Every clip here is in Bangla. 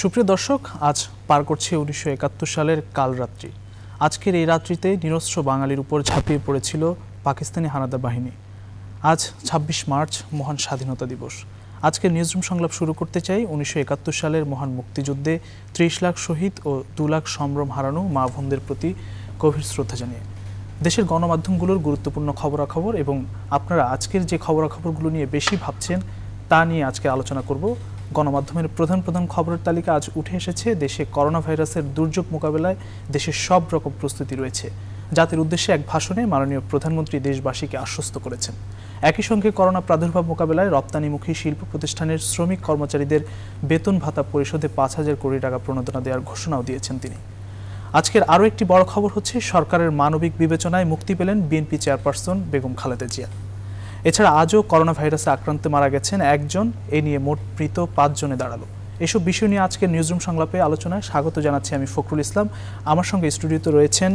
সুপ্রিয় দর্শক, আজ পার করছে উনিশশো একাত্তর সালের কালরাত্রি। আজকের এই রাত্রিতে নিরস্ত্র বাঙালির উপর ঝাঁপিয়ে পড়েছিল পাকিস্তানি হানাদার বাহিনী। আজ ২৬ মার্চ, মহান স্বাধীনতা দিবস। আজকের নিউজরুম সংলাপ শুরু করতে চাই উনিশশো একাত্তর সালের মহান মুক্তিযুদ্ধে ত্রিশ লাখ শহীদ ও দু লাখ সম্ভ্রম হারানো মা বোনদের প্রতি গভীর শ্রদ্ধা জানিয়ে। দেশের গণমাধ্যমগুলোর গুরুত্বপূর্ণ খবরাখবর এবং আপনারা আজকের যে খবরাখবরগুলো নিয়ে বেশি ভাবছেন, তা নিয়ে আজকে আলোচনা করব। গণমাধ্যমের প্রধান প্রধান খবরের তালিকা আজ উঠে এসেছে। দেশে করোনা ভাইরাসের দুর্যোগ মোকাবেলায় দেশের সব রকম প্রস্তুতি রয়েছে। জাতির উদ্দেশ্যে এক ভাষণে মাননীয় প্রধানমন্ত্রী দেশবাসীকে আশ্বস্ত করেছেন। একই সঙ্গে করোনা প্রাদুর্ভাব মোকাবেলায় রপ্তানিমুখী শিল্প প্রতিষ্ঠানের শ্রমিক কর্মচারীদের বেতন ভাতা পরিশোধে পাঁচ হাজার কোটি টাকা প্রণোদনা দেওয়ার ঘোষণাও দিয়েছেন তিনি। আজকের আরও একটি বড় খবর হচ্ছে, সরকারের মানবিক বিবেচনায় মুক্তি পেলেন বিএনপি চেয়ারপারসন বেগম খালেদা জিয়া। এছাড়া আজও করোনা ভাইরাসে আক্রান্তে মারা গেছেন একজন। এ নিয়ে মোট মৃত পাঁচজনে দাঁড়াল। এসব বিষয় নিয়ে আজকের নিউজরুম সংলাপে আলোচনায় স্বাগত জানাচ্ছি আমি ফখরুল ইসলাম। আমার সঙ্গে স্টুডিওতে রয়েছেন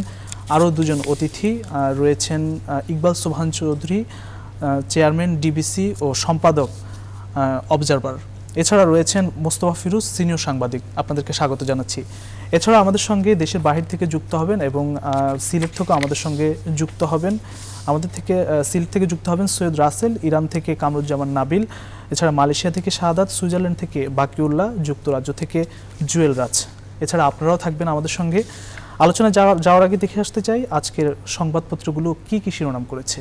আরও দুজন অতিথি রয়েছেন ইকবাল সোহান চৌধুরী চেয়ারম্যান ডিবিসি ও সম্পাদক অবজারভার এছাড়া রয়েছেন মোস্তফা ফিরুজ সিনিয়র সাংবাদিক। আপনাদেরকে স্বাগত জানাচ্ছি। এছাড়া আমাদের সঙ্গে দেশের বাহির থেকে যুক্ত হবেন এবং সিলেট থেকেও আমাদের সঙ্গে যুক্ত হবেন। আমাদের থেকে সিলেট থেকে যুক্ত হবেন সৈয়দ রাসেল, ইরান থেকে কামরুজ্জামান নাবিল, এছাড়া মালয়েশিয়া থেকে শাহাদাত, সুইজারল্যান্ড থেকে বাকিউল্লাহ, যুক্তরাজ্য থেকে জুয়েল রাজ। এছাড়া আপনারাও থাকবেন আমাদের সঙ্গে। আলোচনা যাওয়ার আগে দেখে আসতে চাই আজকের সংবাদপত্রগুলো কি কি শিরোনাম করেছে।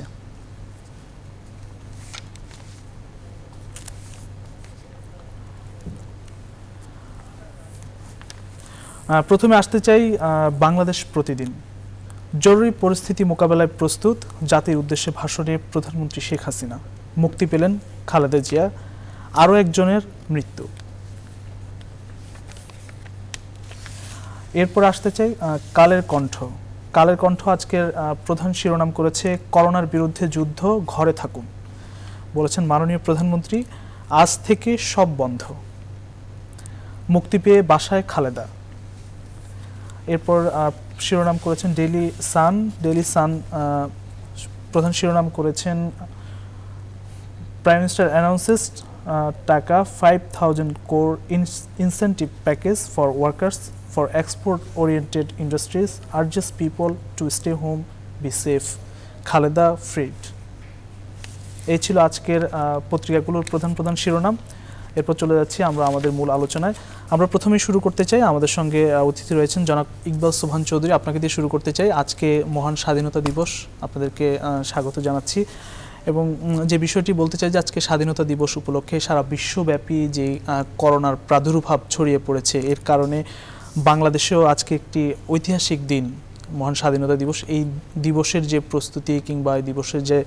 প্রথমে আসতে চাই বাংলাদেশ প্রতিদিন। জরুরি পরিস্থিতি মোকাবেলায় প্রস্তুত জাতির উদ্দেশ্যে ভাষণে প্রধানমন্ত্রী শেখ হাসিনা। মুক্তি পেলেন খালেদা জিয়া, আরও একজনের মৃত্যু। এরপর আসতে চাই কালের কণ্ঠ। কালের কণ্ঠ আজকের প্রধান শিরোনাম করেছে, করোনার বিরুদ্ধে যুদ্ধ, ঘরে থাকুন। বলেছেন মাননীয় প্রধানমন্ত্রী, আজ থেকে সব বন্ধ। মুক্তি পেয়ে বাসায় খালেদা। এরপর শিরোনাম করেছেন ডেইলি সান ডেইলি সান প্রধান শিরোনাম করেছেন prime minister announces taka five thousand crore incentive package for workers for export oriented industries urges people to stay home be safe Khaleda freed. এই ছিল আজকের পত্রিকাগুলোর প্রধান প্রধান শিরোনাম। এরপর চলে যাচ্ছি আমরা আমাদের মূল আলোচনায়। আমরা প্রথমে শুরু করতে চাই, আমাদের সঙ্গে অতিথি রয়েছেন জনাব ইকবাল সোহান চৌধুরী। আপনাকে দিয়ে শুরু করতে চাই, আজকে মহান স্বাধীনতা দিবস আপনাদেরকে স্বাগত জানাচ্ছি। এবং যে বিষয়টি বলতে চাই যে আজকে স্বাধীনতা দিবস উপলক্ষে সারা বিশ্বব্যাপী যে করোনার প্রাদুর্ভাব ছড়িয়ে পড়েছে, এর কারণে বাংলাদেশেও আজকে একটি ঐতিহাসিক দিন। মহান স্বাধীনতা দিবস, এই দিবসের যে প্রস্তুতি কিংবা এই দিবসের যে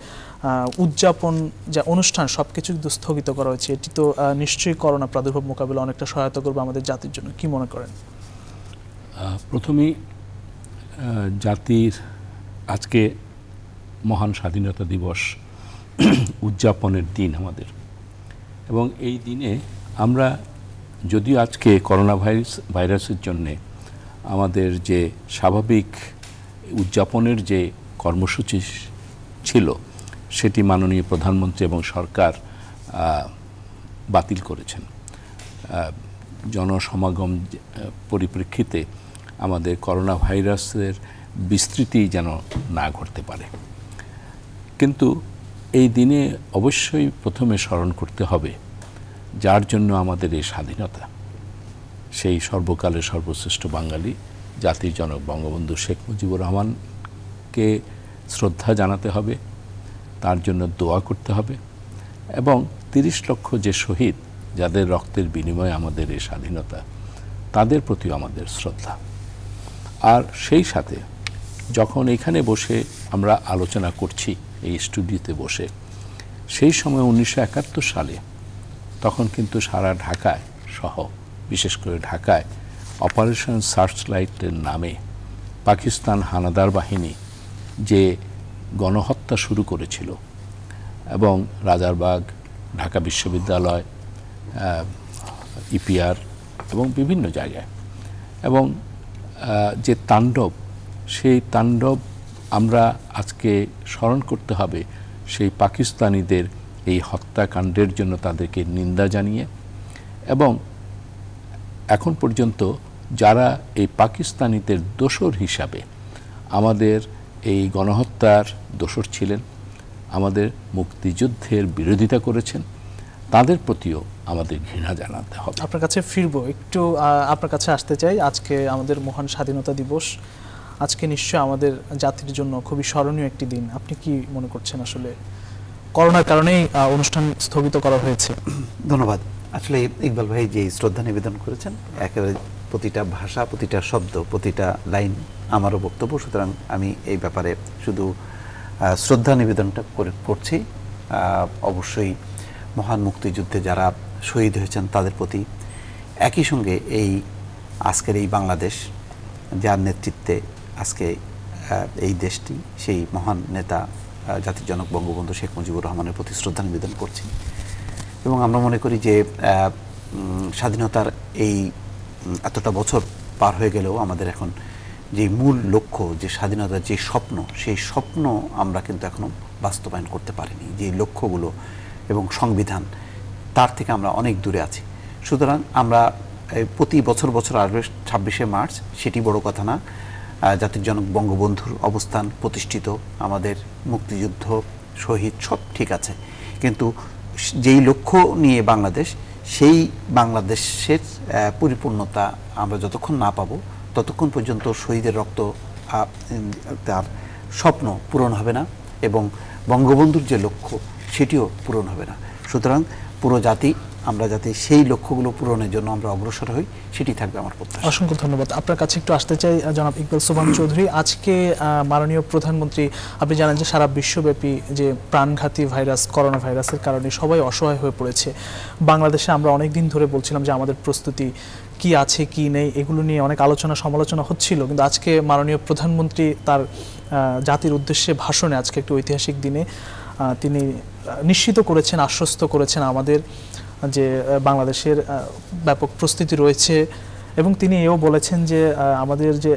উদযাপন, যে অনুষ্ঠান সব কিছু স্থগিত করা হয়েছে। এটি তো নিশ্চয়ই করোনা প্রাদুর্ভাব মোকাবিলা অনেকটা সহায়তা করবে আমাদের জাতির জন্য। কি মনে করেন? প্রথমেই জাতির আজকে মহান স্বাধীনতা দিবস উদযাপনের দিন আমাদের। এবং এই দিনে আমরা যদিও আজকে করোনা ভাইরাস, ভাইরাসের জন্যে আমাদের যে স্বাভাবিক উদযাপনের যে কর্মসূচি ছিল, সেটি মাননীয় প্রধানমন্ত্রী এবং সরকার বাতিল করেছেন। জনসমাগম পরিপ্রেক্ষিতে আমাদের করোনা ভাইরাসের বিস্তৃতি যেন না ঘটতে পারে। কিন্তু এই দিনে অবশ্যই প্রথমে স্মরণ করতে হবে, যার জন্য আমাদের এই স্বাধীনতা। সেই সর্বকালের সর্বশ্রেষ্ঠ বাঙালি, জাতির জনক বঙ্গবন্ধু শেখ মুজিবুর রহমানকে শ্রদ্ধা জানাতে হবে, তার জন্য দোয়া করতে হবে এবং তিরিশ লক্ষ যে শহীদ, যাদের রক্তের বিনিময়ে আমাদের এই স্বাধীনতা, তাদের প্রতিও আমাদের শ্রদ্ধা। আর সেই সাথে যখন এখানে বসে আমরা আলোচনা করছি, এই স্টুডিওতে বসে, সেই সময় উনিশশো একাত্তর সালে তখন কিন্তু সারা ঢাকায় সহ বিশেষ করে ঢাকায় অপারেশন সার্চ লাইটের নামে পাকিস্তান হানাদার বাহিনী যে গণহত্যা শুরু করেছিল এবং রাজারবাগ, ঢাকা বিশ্ববিদ্যালয় ইপিআর এবং বিভিন্ন জায়গায়। এবং যে তাণ্ডব, সেই তাণ্ডব আমরা আজকে স্মরণ করতে হবে সেই পাকিস্তানিদের এই হত্যাকাণ্ডের জন্য তাদেরকে নিন্দা জানিয়ে এবং এখন পর্যন্ত যারা এই পাকিস্তানিদের দোসর হিসাবে আমাদের এই গণহত্যার দোসর ছিলেন আমাদের মুক্তিযুদ্ধের বিরোধিতা করেছেন তাদের প্রতিও আমাদের ঘৃণা জানাতে হবে। আপনার কাছে ফিরবো একটু আপনার কাছে আসতে চাই। আজকে আমাদের মহান স্বাধীনতা দিবস। আজকে নিশ্চয় আমাদের জাতির জন্য খুবই স্মরণীয় একটি দিন। আপনি কি মনে করছেন আসলে? করোনার কারণেই অনুষ্ঠান স্থগিত করা হয়েছে। ধন্যবাদ। আসলে ইকবাল ভাই যে শ্রদ্ধা নিবেদন করেছেন, একেবারে প্রতিটা ভাষা, প্রতিটা শব্দ, প্রতিটা লাইন আমারও বক্তব্য। সুতরাং আমি এই ব্যাপারে শুধু শ্রদ্ধা নিবেদনটা করে করছি। অবশ্যই মহান মুক্তিযুদ্ধে যারা শহীদ হয়েছেন, তাদের প্রতি একই সঙ্গে এই আজকের এই বাংলাদেশ, যার নেতৃত্বে আজকে এই দেশটি, সেই মহান নেতা জাতির জনক বঙ্গবন্ধু শেখ মুজিবুর রহমানের প্রতি শ্রদ্ধা নিবেদন করছি। এবং আমরা মনে করি যে স্বাধীনতার এই এতটা বছর পার হয়ে গেলেও আমাদের এখন যে মূল লক্ষ্য, যে স্বাধীনতার যে স্বপ্ন, সেই স্বপ্ন আমরা কিন্তু এখনও বাস্তবায়ন করতে পারিনি। যে লক্ষ্যগুলো এবং সংবিধান, তার থেকে আমরা অনেক দূরে আছি। সুতরাং আমরা প্রতি বছর বছর আসবে ছাব্বিশে মার্চ, সেটি বড় কথা না। জাতির জনক বঙ্গবন্ধুর অবস্থান প্রতিষ্ঠিত, আমাদের মুক্তিযুদ্ধ, শহীদ, সব ঠিক আছে। কিন্তু যেই লক্ষ্য নিয়ে বাংলাদেশ, সেই বাংলাদেশের পরিপূর্ণতা আমরা যতক্ষণ না পাবো, ততক্ষণ পর্যন্ত শহীদের রক্ত তার স্বপ্ন পূরণ হবে না এবং বঙ্গবন্ধুর যে লক্ষ্য, সেটিও পূরণ হবে না। সুতরাং পুরো জাতি আমরা যাতে সেই লক্ষ্যগুলো পূরণের জন্য আমরা অগ্রসর হই, সেটি থাকবে আমার প্রত্যাশা। অসংখ্য ধন্যবাদ। আপনার কাছে একটু আসতে চাই জনাব ইকবাল সোবান চৌধুরী। আজকে মাননীয় প্রধানমন্ত্রী, আপনি জানেন যে সারা বিশ্বব্যাপী যে প্রাণঘাতী ভাইরাস করোনা ভাইরাসের কারণে সবাই অসহায় হয়ে পড়েছে। বাংলাদেশে আমরা অনেক দিন ধরে বলছিলাম যে আমাদের প্রস্তুতি কি আছে, কি নেই, এগুলো নিয়ে অনেক আলোচনা, সমালোচনা হচ্ছিল। কিন্তু আজকে মাননীয় প্রধানমন্ত্রী তার জাতির উদ্দেশ্যে ভাষণে আজকে একটি ঐতিহাসিক দিনে তিনি নিশ্চিত করেছেন, আশ্বস্ত করেছেন আমাদের যে বাংলাদেশের ব্যাপক প্রস্তুতি রয়েছে এবং তিনি এও বলেছেন যে আমাদের যে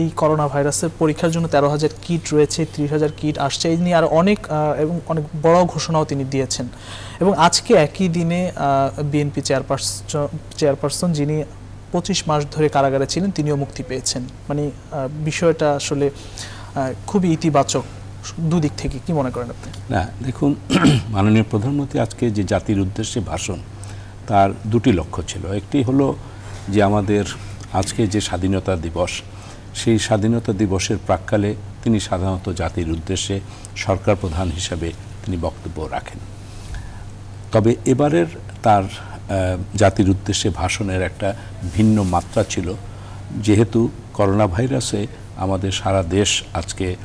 এই করোনা ভাইরাসের পরীক্ষার জন্য তেরো হাজার কিট রয়েছে, ত্রিশ হাজার কিট আসছে। এই নিয়ে আর অনেক এবং অনেক বড় ঘোষণাও তিনি দিয়েছেন। এবং আজকে একই দিনে বিএনপি চেয়ারপারসন চেয়ারপারসন যিনি পঁচিশ মাস ধরে কারাগারে ছিলেন, তিনিও মুক্তি পেয়েছেন। মানে বিষয়টা আসলে খুবই ইতিবাচক। দুদিক থেকে, কি মনে করেন আপনি? না, দেখুন, মাননীয় প্রধানমন্ত্রী আজকে যে জাতির উদ্দেশ্যে ভাষণ, তার দুটি লক্ষ্য ছিল। একটি হলো যে আমাদের আজকে যে স্বাধীনতা দিবস, সেই স্বাধীনতা দিবসের প্রাককালে তিনি সাধারণত জাতির উদ্দেশ্যে সরকার প্রধান হিসাবে তিনি বক্তব্য রাখেন। তবে এবারের তার জাতির উদ্দেশ্যে ভাষণের একটা ভিন্ন মাত্রা ছিল। যেহেতু করোনা ভাইরাসে আমাদের সারা দেশ আজকে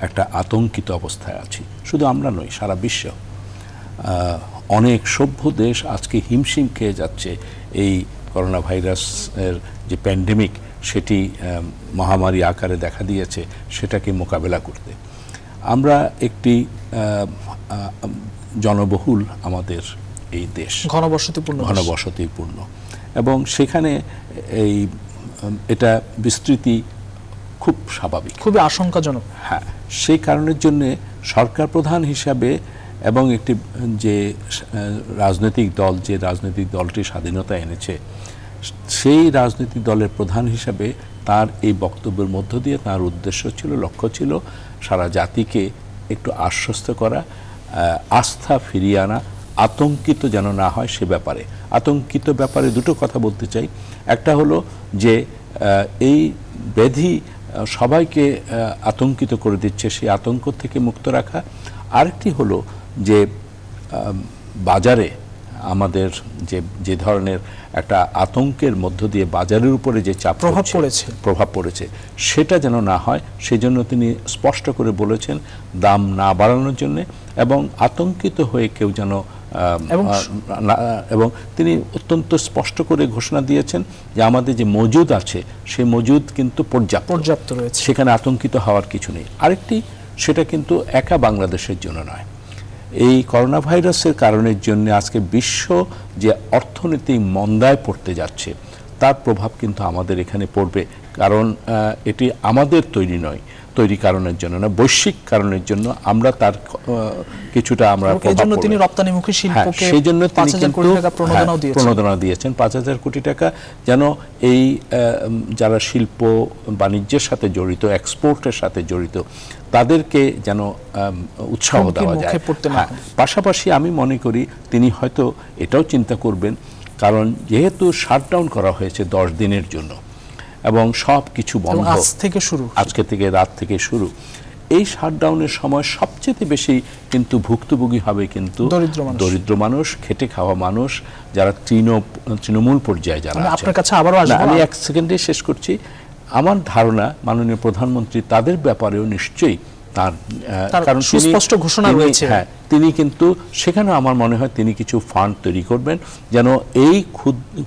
একটা আতঙ্কিত অবস্থায় আছি। শুধু আমরা নই সারা বিশ্ব। অনেক সভ্য দেশ আজকে হিমশিম খেয়ে যাচ্ছে এই করোনা ভাইরাসের যে প্যান্ডেমিক সেটি মহামারী আকারে দেখা দিয়েছে সেটাকে মোকাবেলা করতে। আমরা একটি জনবহুল আমাদের এই দেশ। ঘনবসতিপূর্ণ ঘনবসতিপূর্ণ। এবং সেখানে এই এটা বিস্তৃতি খুব স্বাভাবিক। খুবই আশঙ্কাজনক। হ্যাঁ। সেই কারণের জন্য সরকার প্রধান হিসাবে এবং একটি, যে, রাজনৈতিক দল, যে রাজনৈতিক দলটি স্বাধীনতা এনেছে, সেই রাজনৈতিক দলের প্রধান হিসাবে তার এই বক্তব্যের মধ্য দিয়ে তার উদ্দেশ্য ছিল, লক্ষ্য ছিল সারা জাতিকে একটু আশ্বস্ত করা, আস্থা ফিরিয়ে আনা, আতঙ্কিত যেন না হয় সে ব্যাপারে। আতঙ্কিত ব্যাপারে দুটো কথা বলতে চাই। একটা হলো যে, এই ব্যাধি সবাইকে আতঙ্কিত করে দিচ্ছে সেই আতঙ্ক থেকে মুক্ত রাখা আরেকটি হলো যে বাজারে আমাদের যে যে ধরনের একটা আতঙ্কের মধ্য দিয়ে বাজারের উপরে যে চাপ প্রভাব পড়েছে। প্রভাব পড়েছে সেটা যেন না হয় সেজন্য তিনি স্পষ্ট করে বলেছেন দাম না বাড়ানোর জন্য এবং আতঙ্কিত হয়ে কেউ যেন এবং এবং তিনি অত্যন্ত স্পষ্ট করে ঘোষণা দিয়েছেন যে আমাদের যে মজুদ আছে সেই মজুদ কিন্তু পর্যাপ্ত। পর্যাপ্ত রয়েছে। সেখানে আতঙ্কিত হওয়ার কিছু নেই। আরেকটি সেটা কিন্তু একা বাংলাদেশের জন্য নয়। এই করোনা ভাইরাসের কারণের জন্য আজকে বিশ্ব যে অর্থনৈতিক মন্দায় পড়তে যাচ্ছে তার প্রভাব কিন্তু আমাদের এখানে পড়বে। কারণ এটি আমাদের তৈরি নয় তৈরি কারণের জন্য না বৈশ্বিক কারণের জন্য আমরা তার কিছুটা আমরা এবং এই প্রভাব জন্য তিনি রপ্তানিমুখী হ্যাঁ, শিল্পকে সেই জন্য তিনি কিন্তু প্রণোদনাও হ্যাঁ, দিয়েছেন। প্রণোদনা দিয়েছেন। পাঁচ হাজার কোটি টাকা যেন এই যারা শিল্প বাণিজ্যের সাথে জড়িত এক্সপোর্টের সাথে জড়িত তাদেরকে যেন উৎসাহ দেওয়া যায়। পড়তে না হ্যাঁ, পাশাপাশি আমি মনে করি তিনি হয়তো এটাও চিন্তা করবেন কারণ যেহেতু শাটডাউন করা হয়েছে দশ দিনের জন্য এবং সব কিছু বন্ধ। আজ থেকে শুরু। আজকে থেকে রাত থেকে শুরু। এই শাটডাউনের সময় সবচেয়ে বেশি কিন্তু ভুক্তভোগী হবে কিন্তু দরিদ্র মানুষ। খেটে খাওয়া মানুষ যারা তৃণ তৃণমূল পর্যায়ে যারা আপনার কাছে আবারও আসব। আমি এক সেকেন্ডে শেষ করছি। আমার ধারণা মাননীয় প্রধানমন্ত্রী তাদের ব্যাপারেও নিশ্চয়ই তার কারণ সুস্পষ্ট ঘোষণা রয়েছে। হ্যাঁ তিনি কিন্তু সেখানেও আমার মনে হয় তিনি কিছু ফান্ড তৈরি করবেন যেন এই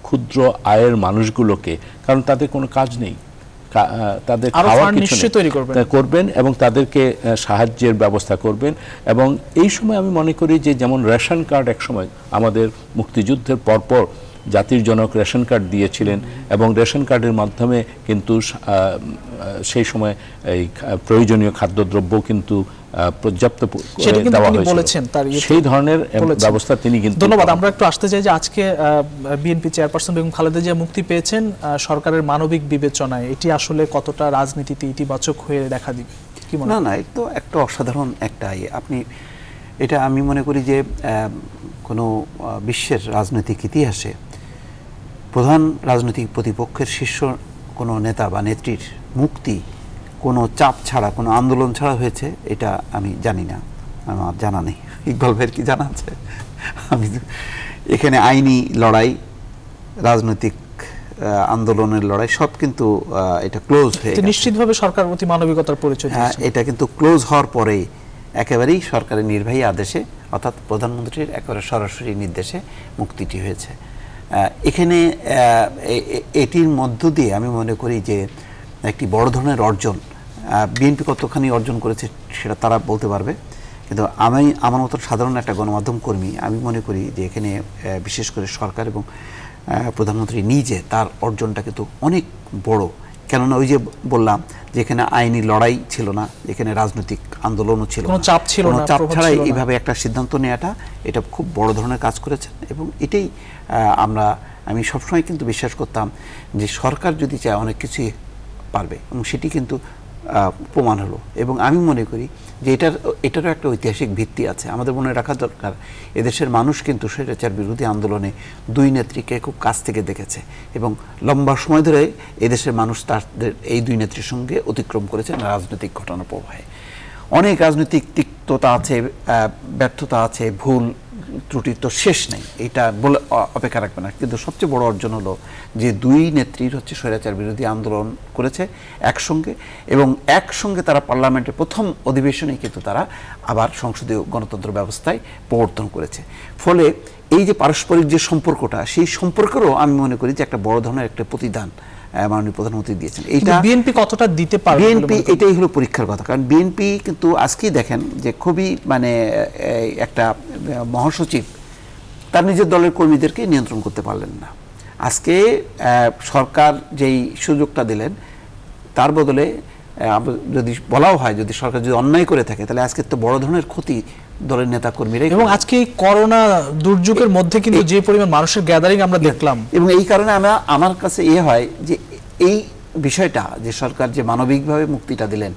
ক্ষুদ্র আয়ের মানুষগুলোকে কারণ তাদের কোনো কাজ নেই তাদের আরও খাওয়ার কিছু তৈরি করবেন। এবং তাদেরকে সাহায্যের ব্যবস্থা করবেন এবং এই সময় আমি মনে করি যে যেমন রেশন কার্ড এক সময় আমাদের মুক্তিযুদ্ধের পরপর জাতির জনক রেশন কার্ড দিয়েছিলেন এবং রেশন কার্ডের মাধ্যমে কিন্তু সেই সময় এই প্রয়োজনীয় খাদ্যদ্রব্য কিন্তু পর্যাপ্ত দেওয়া হয়েছিল। সেই ধরনের ব্যবস্থা তিনি কিন্তু ধন্যবাদ। আমরা একটু আসতে চাই যে আজকে বিএনপি চেয়ারপারসন বেগম খালেদা জিয়া মুক্তি পেয়েছেন আহ, সরকারের মানবিক বিবেচনায়। এটি আসলে কতটা রাজনীতিতে ইতিবাচক হয়ে দেখা দিবে? কি মনে না হয়? না তো একটা অসাধারণ একটা ইয়ে। আপনি এটা আমি মনে করি যে আহ, কোনো আহ, বিশ্বের রাজনৈতিক ইতিহাসে প্রধান রাজনৈতিক প্রতিপক্ষের শীর্ষ কোনো নেতা বা নেত্রীর মুক্তি কোনো চাপ ছাড়া কোনো আন্দোলন ছাড়া হয়েছে এটা আমি জানি না। আমার জানা নেই। ইকবাল ভাইয়ের কি জানা আছে? আমি এখানে আইনি লড়াই রাজনৈতিক আন্দোলনের লড়াই সব কিন্তু এটা ক্লোজ হয়ে নিশ্চিতভাবে সরকার প্রতি মানবিকতার পরিচয় হ্যাঁ এটা কিন্তু ক্লোজ হওয়ার পরেই একেবারেই সরকারের নির্বাহী আদেশে অর্থাৎ প্রধানমন্ত্রীর একেবারে সরাসরি নির্দেশে মুক্তিটি হয়েছে। এখানে এটির মধ্য দিয়ে আমি মনে করি যে একটি বড় ধরনের অর্জন বিএনপি কতখানি অর্জন করেছে সেটা তারা বলতে পারবে। কিন্তু আমি, আমার মতো সাধারণ একটা গণমাধ্যম কর্মী, আমি মনে করি যে এখানে বিশেষ করে সরকার এবং প্রধানমন্ত্রী নিজে তার অর্জনটা কিন্তু অনেক বড়। কেননা ওই যে বললাম যেখানে আইনি লড়াই ছিল না যেখানে রাজনৈতিক আন্দোলনও ছিল কোনো না। চাপ ছিল না, চাপ ছাড়াই এইভাবে একটা সিদ্ধান্ত নেওয়াটা এটা খুব বড় ধরনের কাজ করেছেন এবং এটাই আমরা আমি সবসময় কিন্তু বিশ্বাস করতাম যে সরকার যদি চায় অনেক কিছুই পারবে এবং সেটি কিন্তু প্রমাণ হলো। এবং আমি মনে করি যে এটার, এটারও একটা ঐতিহাসিক ভিত্তি আছে। আমাদের মনে রাখা দরকার, এদেশের মানুষ কিন্তু স্বৈরাচার বিরোধী আন্দোলনে দুই নেত্রীকে খুব কাছ থেকে দেখেছে এবং লম্বা সময় ধরে এদেশের মানুষ তাদের, এই দুই নেত্রীর সঙ্গে অতিক্রম করেছেন রাজনৈতিক ঘটনা প্রবাহে। অনেক রাজনৈতিক তিক্ততা আছে ব্যর্থতা আছে, ভুল ত্রুটির তো শেষ নেই। এটা বলে অপেক্ষা রাখবে না। কিন্তু সবচেয়ে বড় অর্জন হলো যে দুই নেত্রীর হচ্ছে স্বৈরাচার বিরোধী আন্দোলন করেছে একসঙ্গে এবং একসঙ্গে তারা পার্লামেন্টের প্রথম অধিবেশনে কিন্তু তারা আবার সংসদীয় গণতন্ত্র ব্যবস্থায় প্রবর্তন করেছে। ফলে এই যে পারস্পরিক যে সম্পর্কটা সেই সম্পর্কেরও আমি মনে করি যে একটা বড় ধরনের একটা প্রতিদান মাননীয় প্রধানমন্ত্রী দিয়েছেন। এইটা বিএনপি কতটা দিতে পারবে বিএনপি এটাই হলো পরীক্ষার কথা। কারণ বিএনপি কিন্তু আজকেই দেখেন যে খুবই মানে একটা আহ, মহাসচিব তার নিজের দলের কর্মীদেরকে নিয়ন্ত্রণ করতে পারলেন না। আজকে সরকার যেই সুযোগটা দিলেন তার বদলে যদি বলাও হয় যদি সরকার যদি অন্যায় করে থাকে তাহলে আজকে তো বড় ধরনের ক্ষতি দলের নেতা কর্মীরাই এবং আজকে এই করোনা দুর্যোগের মধ্যে কিন্তু যে পরিমাণ মানুষের গ্যাদারিং আমরা দেখলাম। এবং এই কারণে আমরা আমার কাছে এ হয় যে এই বিষয়টা যে সরকার যে মানবিকভাবে মুক্তিটা দিলেন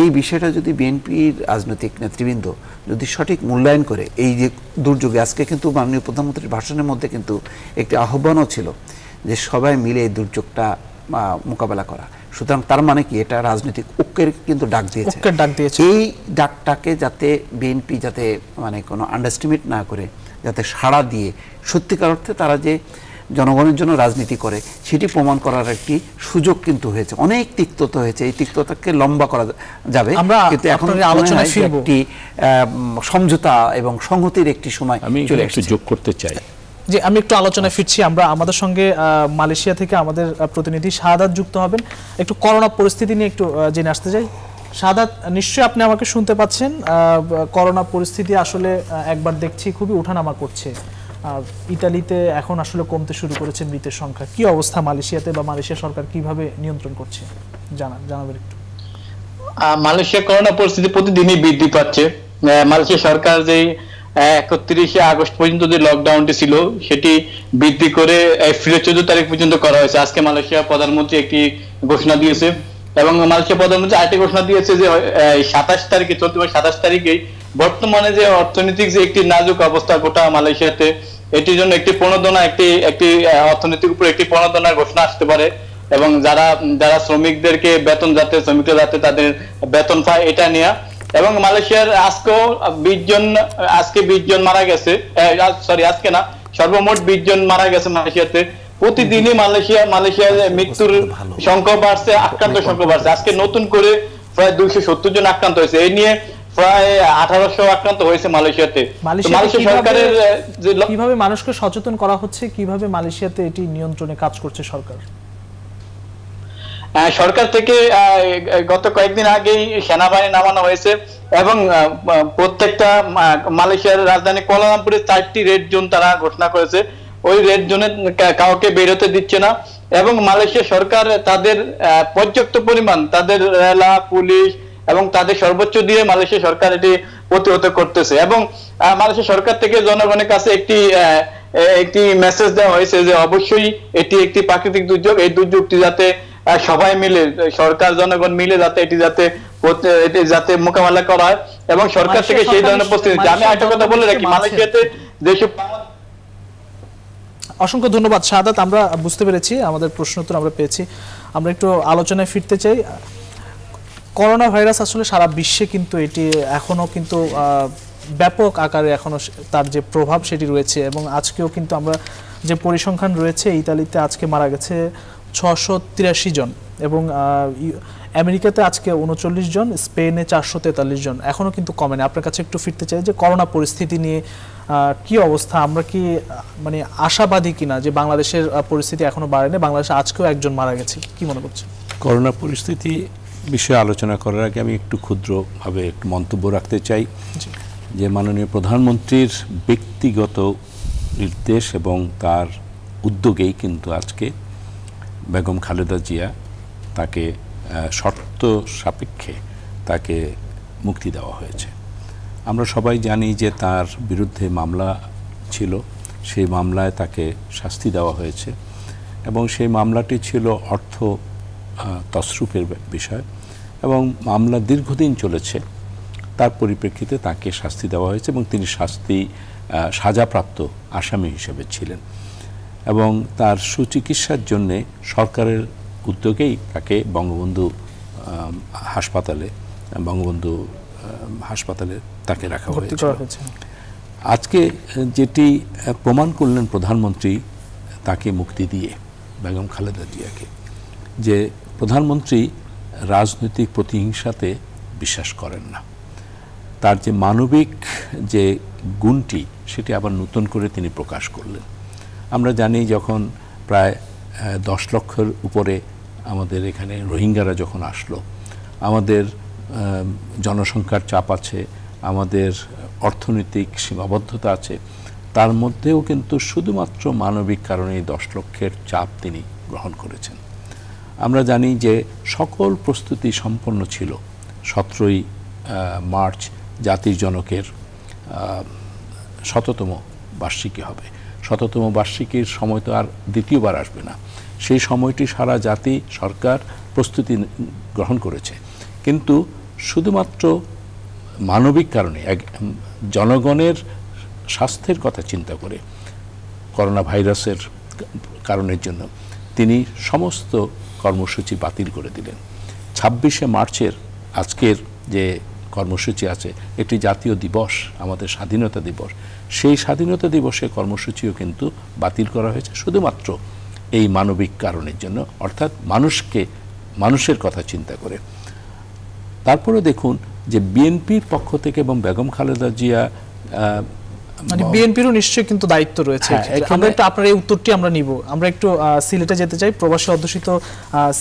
এই বিষয়টা যদি বিএনপির রাজনৈতিক নেতৃবৃন্দ যদি সঠিক মূল্যায়ন করে এই যে দুর্যোগে আজকে কিন্তু মাননীয় প্রধানমন্ত্রীর ভাষণের মধ্যে কিন্তু একটি আহ্বানও ছিল যে সবাই মিলে এই দুর্যোগটা মোকাবেলা করা। সুতরাং তার মানে কি? এটা রাজনৈতিক ঐক্যের কিন্তু ডাক দিয়েছে। ডাক দিয়েছে। এই ডাকটাকে যাতে বিএনপি যাতে মানে কোনো আন্ডারস্টিমেট না করে যাতে সাড়া দিয়ে সত্যিকার অর্থে তারা যে জনগণের জন্য রাজনীতি করে সেটি প্রমাণ করার একটি সুযোগ কিন্তু হয়েছে। অনেক তিক্ততা হয়েছে। এই তিক্ততাকে লম্বা করা যাবে। কিন্তু এখন ফিরবো। একটি সমঝোতা এবং সংহতির একটি সময় আমি চলে একটু যোগ করতে চাই। যে আমি একটু আলোচনায় ফিরছি। আমরা আমাদের সঙ্গে মালয়েশিয়া থেকে আমাদের প্রতিনিধি শাহাদাত যুক্ত হবেন। একটু করোনা পরিস্থিতি নিয়ে একটু জেনে আসতে চাই। শাহাদাত নিশ্চয়ই আপনি আমাকে শুনতে পাচ্ছেন। আহ, করোনা পরিস্থিতি আসলে একবার দেখছি খুবই ওঠানামা করছে। ইতালিতে এখন আসলে কমতে শুরু করেছে মৃতের সংখ্যা। কি অবস্থা মালয়েশিয়াতে বা মালয়েশিয়া সরকার কীভাবে নিয়ন্ত্রণ করছে? জানান, জানাবেন একটু। মালয়েশিয়া করোনা পরিস্থিতি প্রতিদিনই বৃদ্ধি পাচ্ছে। মালয়েশিয়া সরকার যে একত্রিশে আগস্ট পর্যন্ত যে লকডাউনটি ছিল, সেটি বৃদ্ধি করে এপ্রিলের চোদ্দ তারিখ পর্যন্ত করা হয়েছে। আজকে মালয়েশিয়া প্রধানমন্ত্রী একটি ঘোষণা দিয়েছে। এবং মালয়েশিয়া প্রধানমন্ত্রী আরেকটি ঘোষণা দিয়েছে যে সাতাশ তারিখে, চলতি মাসের সাতাশ তারিখে বর্তমানে যে অর্থনৈতিক যে একটি নাজুক অবস্থা গোটা মালয়েশিয়াতে এটির জন্য একটি প্রণোদনা একটি একটি অর্থনৈতিক উপর একটি প্রণোদনার ঘোষণা আসতে পারে। এবং যারা যারা শ্রমিকদেরকে বেতন যাতে শ্রমিকরা যাতে তাদের বেতন পায় এটা নেওয়া এবং মালয়েশিয়ার আজকেও বিশ জন আজকে বিশ জন মারা গেছে সরি আজকে না সর্বমোট বিশ জন মারা গেছে মালয়েশিয়াতে। প্রতিদিনই মালয়েশিয়া মালয়েশিয়ার মৃত্যুর। সংখ্যা বাড়ছে আক্রান্ত সংখ্যা বাড়ছে। আজকে নতুন করে প্রায় দুইশো সত্তর জন আক্রান্ত হয়েছে। এই নিয়ে প্রায় আঠারোশো আক্রান্ত হয়েছে মালয়েশিয়াতে। মালয়েশিয়া সরকারের কীভাবে মানুষকে সচেতন করা হচ্ছে? কীভাবে মালয়েশিয়াতে এটি নিয়ন্ত্রণে কাজ করছে সরকার? সরকার থেকে গত কয়েকদিন আগেই সেনাবাহিনী নামানো হয়েছে এবং প্রত্যেকটা মালয়েশিয়ার রাজধানী কোয়ালালামপুরে চারটি রেড জোন তারা ঘোষণা করেছে। ওই রেড জোনে কাউকে বেরোতে দিচ্ছে না এবং মালয়েশিয়া সরকার তাদের পর্যাপ্ত পরিমাণ তাদের রেলা পুলিশ এবং তাদের সর্বোচ্চ দিয়ে মালয়েশিয়া সরকার এটি প্রতিহত করতেছে। এবং মালয়েশিয়া সরকার থেকে জনগণের কাছে একটি একটি মেসেজ দেওয়া হয়েছে যে অবশ্যই এটি একটি প্রাকৃতিক দুর্যোগ। এই দুর্যোগটি যাতে সবাই মিলে সরকার জনগণ মিলে যাতে এটি যাতে এটি যাতে মোকাবেলা করা হয় এবং সরকার থেকে সেই ধরনের প্রস্তুতি। আমি একটা কথা বলে রাখি মালয়েশিয়াতে যেসব অসংখ্য ধন্যবাদ। শাহাদাত আমরা বুঝতে পেরেছি আমাদের প্রশ্ন উত্তর আমরা পেয়েছি। আমরা একটু আলোচনায় ফিরতে চাই। করোনা ভাইরাস আসলে সারা বিশ্বে কিন্তু এটি এখনও কিন্তু ব্যাপক আকারে এখনও তার যে প্রভাব সেটি রয়েছে এবং আজকেও কিন্তু আমরা যে পরিসংখ্যান রয়েছে, ইতালিতে আজকে মারা গেছে ছশো তিরাশি জন এবং আমেরিকাতে আজকে উনচল্লিশ জন, স্পেনে চারশো তেতাল্লিশ জন। এখনও কিন্তু কমেনি। আপনার কাছে একটু ফিরতে চাই যে করোনা পরিস্থিতি নিয়ে কি অবস্থা? আমরা কি মানে আশাবাদী কিনা যে বাংলাদেশের পরিস্থিতি এখনও বাড়েনি? বাংলাদেশে আজকেও একজন মারা গেছে। কি মনে করছে করোনা পরিস্থিতি বিষয়ে আলোচনা করার আগে আমি একটু ক্ষুদ্রভাবে একটু মন্তব্য রাখতে চাই যে মাননীয় প্রধানমন্ত্রীর ব্যক্তিগত নির্দেশ এবং তার উদ্যোগেই কিন্তু আজকে বেগম খালেদা জিয়া তাকে শর্ত সাপেক্ষে তাকে মুক্তি দেওয়া হয়েছে। আমরা সবাই জানি যে তার বিরুদ্ধে মামলা ছিল সেই মামলায় তাকে শাস্তি দেওয়া হয়েছে এবং সেই মামলাটি ছিল অর্থ তসরুপের বিষয় এবং মামলা দীর্ঘদিন চলেছে। তার পরিপ্রেক্ষিতে তাকে শাস্তি দেওয়া হয়েছে এবং তিনি শাস্তি সাজাপ্রাপ্ত আসামি হিসেবে ছিলেন এবং তার সুচিকিৎসার জন্যে সরকারের উদ্যোগেই তাকে বঙ্গবন্ধু হাসপাতালে বঙ্গবন্ধু হাসপাতালে তাকে রাখা হয়েছে। আজকে যেটি প্রমাণ করলেন প্রধানমন্ত্রী তাকে মুক্তি দিয়ে বেগম খালেদা জিয়াকে যে প্রধানমন্ত্রী রাজনৈতিক প্রতিহিংসাতে বিশ্বাস করেন না। তার যে মানবিক যে গুণটি, সেটি আবার নতুন করে তিনি প্রকাশ করলেন। আমরা জানি যখন প্রায় দশ লক্ষের উপরে আমাদের এখানে রোহিঙ্গারা যখন আসলো, আমাদের জনসংখ্যার চাপ আছে, আমাদের অর্থনৈতিক সীমাবদ্ধতা আছে, তার মধ্যেও কিন্তু শুধুমাত্র মানবিক কারণে দশ লক্ষের চাপ তিনি গ্রহণ করেছেন। আমরা জানি যে সকল প্রস্তুতি সম্পন্ন ছিল। সতেরোই মার্চ জাতির জনকের শততম বার্ষিকী হবে। শততম বার্ষিকীর সময় তো আর দ্বিতীয়বার আসবে না। সেই সময়টি সারা জাতি, সরকার প্রস্তুতি গ্রহণ করেছে। কিন্তু শুধুমাত্র মানবিক কারণে, এক, জনগণের স্বাস্থ্যের কথা চিন্তা করে করোনা ভাইরাসের কারণের জন্য তিনি সমস্ত কর্মসূচি বাতিল করে দিলেন। ছাব্বিশে মার্চের আজকের যে কর্মসূচি আছে, একটি জাতীয় দিবস, আমাদের স্বাধীনতা দিবস। সেই স্বাধীনতা দিবসের কর্মসূচিও কিন্তু বাতিল করা হয়েছে শুধুমাত্র এই মানবিক কারণের জন্য, অর্থাৎ মানুষকে, মানুষের কথা চিন্তা করে। তারপরে দেখুন যে বিএনপির পক্ষ থেকে এবং বেগম খালেদা জিয়া মানে বিএনপিরও নিশ্চয়ই কিন্তু দায়িত্ব রয়েছে হ্যাঁ, আমরা একটু আপনার এই উত্তরটি আমরা নিব। আমরা একটু সিলেটে যেতে চাই। প্রবাসী অধ্যুষিত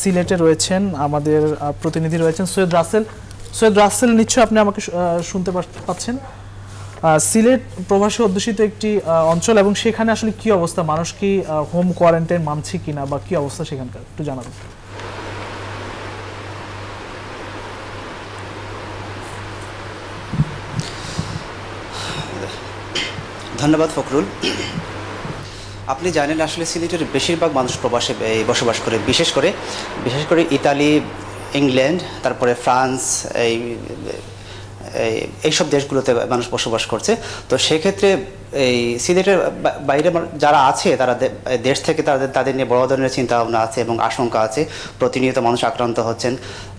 সিলেটে রয়েছেন আমাদের প্রতিনিধি রয়েছেন সৈয়দ রাসেল। সৈয়দ রাসেল নিশ্চয়ই আপনি আমাকে শুনতে পাচ্ছেন। আহ, সিলেট প্রবাসী অধ্যুষিত একটি অঞ্চল এবং সেখানে আসলে কি অবস্থা? মানুষ কি হোম কোয়ারেন্টাইন মানছে কিনা বা কি অবস্থা সেখানকার? একটু জানাবেন। ধন্যবাদ, ফখরুল। আপনি জানেন আসলে সিলেটের বেশিরভাগ মানুষ প্রবাসে বসবাস করে, বিশেষ করে বিশেষ করে ইতালি, ইংল্যান্ড, তারপরে ফ্রান্স, এই- এইসব দেশগুলোতে মানুষ বসবাস করছে। তো সেক্ষেত্রে এই সিলেটের বাইরে যারা আছে, তারা দেশ থেকে তাদের তাদের নিয়ে বড় ধরনের চিন্তা ভাবনা আছে এবং আশঙ্কা আছে। প্রতিনিয়ত মানুষ আক্রান্ত হচ্ছেন।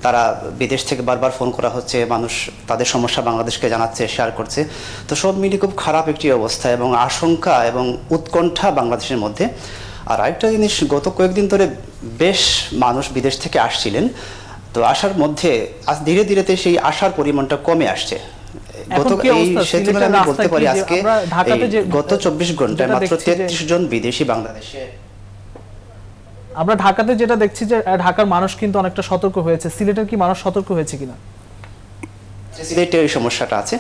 তারা বিদেশ থেকে বারবার ফোন করা হচ্ছে। মানুষ তাদের সমস্যা বাংলাদেশকে জানাচ্ছে, শেয়ার করছে। তো সব মিলিয়ে খুব খারাপ একটি অবস্থা এবং আশঙ্কা এবং উৎকণ্ঠা বাংলাদেশের মধ্যে। আর আরেকটা জিনিস, গত কয়েকদিন ধরে বেশ মানুষ বিদেশ থেকে আসছিলেন। তো আসার মধ্যে আজ ধীরে ধীরে সেই আসার পরিমাণটা কমে আসছে। বলতে পারি আজকে গত চব্বিশ ঘন্টায় মাত্র তেত্রিশ জন বিদেশি বাংলাদেশে। আমরা ঢাকাতে যেটা দেখছি যে ঢাকার মানুষ কিন্তু অনেকটা সতর্ক হয়েছে। সিলেটের কি মানুষ সতর্ক হয়েছে কিনা? সিলেটে এই সমস্যাটা আছে।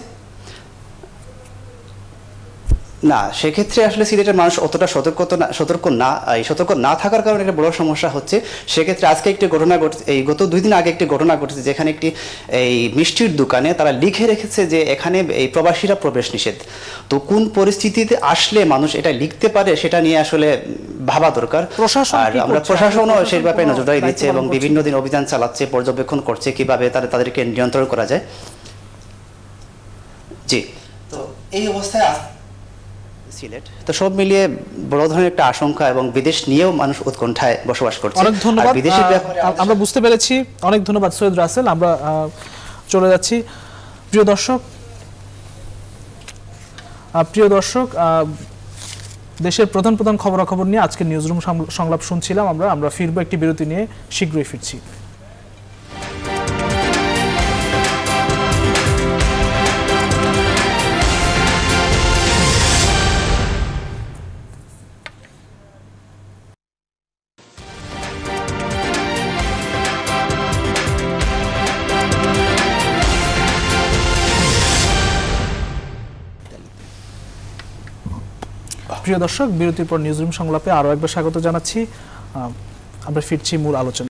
না সেক্ষেত্রে আসলে সিলেটের মানুষ অতটা সতর্ক না সতর্ক না এই সতর্ক না থাকার কারণে একটা বড় সমস্যা হচ্ছে। সেক্ষেত্রে আজকে একটি ঘটনা ঘটেছে এই গত দুই দিন আগে একটি ঘটনা ঘটেছে যেখানে একটি এই মিষ্টির দোকানে তারা লিখে রেখেছে যে এখানে এই প্রবাসীরা প্রবেশ নিষেধ। তো কোন পরিস্থিতিতে আসলে মানুষ এটা লিখতে পারে সেটা নিয়ে আসলে ভাবা দরকার। প্রশাসন আর আমরা প্রশাসনও সেই ব্যাপারে নজরদারি দিচ্ছে এবং বিভিন্ন দিন অভিযান চালাচ্ছে পর্যবেক্ষণ করছে কীভাবে তাদের তাদেরকে নিয়ন্ত্রণ করা যায়। জি। তো এই অবস্থায় সিলেট। তো সব মিলিয়ে বড় ধরনের একটা আশঙ্কা এবং বিদেশ নিয়েও মানুষ উৎকণ্ঠায় বসবাস করছে। অনেক ধন্যবাদ। বিদেশের ব্যাপারে আমরা বুঝতে পেরেছি। অনেক ধন্যবাদ সৈয়দ রাসেল। আমরা চলে যাচ্ছি। প্রিয় দর্শক প্রিয় দর্শক দেশের প্রধান প্রধান খবরাখবর নিয়ে আজকে নিউজরুম সংলাপ শুনছিলাম আমরা। আমরা ফিরবো একটি বিরতি নিয়ে। শীঘ্রই ফিরছি। প্রিয় দর্শক বিরতির পর নিউজরুম সংলাপে আরও একবার স্বাগত জানাচ্ছি। আমরা ফিরছি মূল আলোচনা